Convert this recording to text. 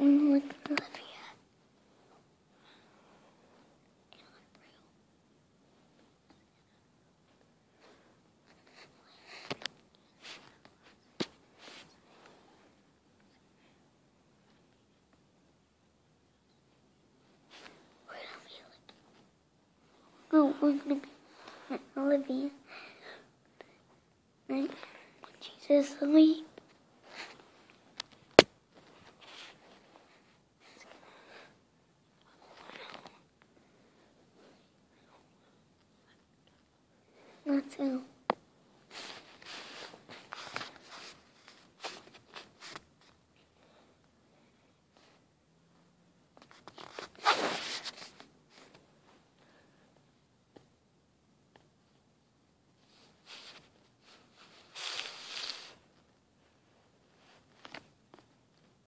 and look Olivia. No, we're gonna be Olivia. Jesus, Olivia. 那这样